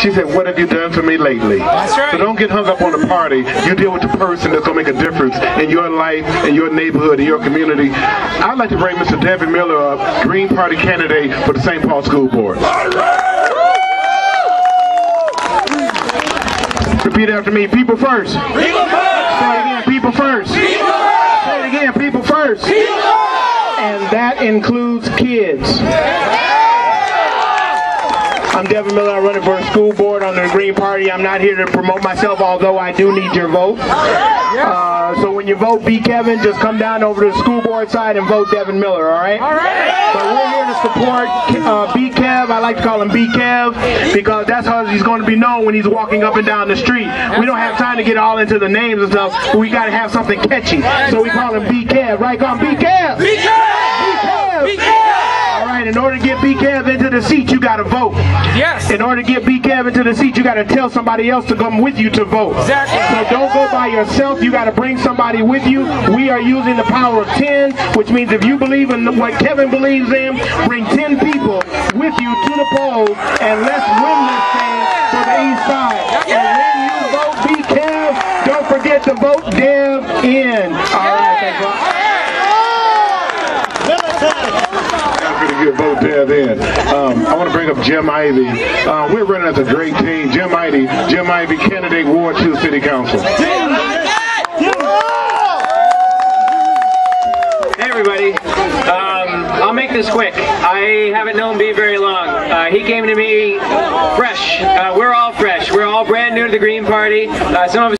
She said, what have you done for me lately? That's right. So don't get hung up on the party. You deal with the person that's going to make a difference in your life, in your neighborhood, in your community. I'd like to bring Mr. Devin Miller up, Green Party candidate for the St. Paul School Board. Repeat after me. People first. People first! Say it again. People first. People first! Say it again. People first. People first! and that includes kids. I'm Devin Miller. I'm running for a school board on the Green Party. I'm not here to promote myself, although I do need your vote. Uh, so when you vote B. Kevin, just come down over to the school board side and vote Devin Miller, all right? All right! But we're here to support uh, B. Kev. I like to call him B. Kev because that's how he's going to be known when he's walking up and down the street. We don't have time to get all into the names and stuff. But we got to have something catchy. So we call him B. Kev. Right, call him B. Kev. Be Kev. Be Kev! All right, in order to get B. Kev into the seat, you got to vote. Yes! In order to get B. Kevin to the seat, you got to tell somebody else to come with you to vote. Exactly. So don't go by yourself. You got to bring somebody with you. We are using the power of 10, which means if you believe in what Kevin believes in, bring 10 people with you to the polls, and let's win this thing for the East Side. And when you vote B. Kev, don't forget to vote Dev in. All right, thanks a lot. That's pretty good vote there then. Up Jim Ivey. Uh, we're running as a great team. Jim Ivey, Jim Ivey, candidate Ward 2 City Council. Hey everybody. Um, I'll make this quick. I haven't known B very long. Uh, he came to me fresh. Uh, we're all fresh. We're all brand new to the Green Party. Uh, some of us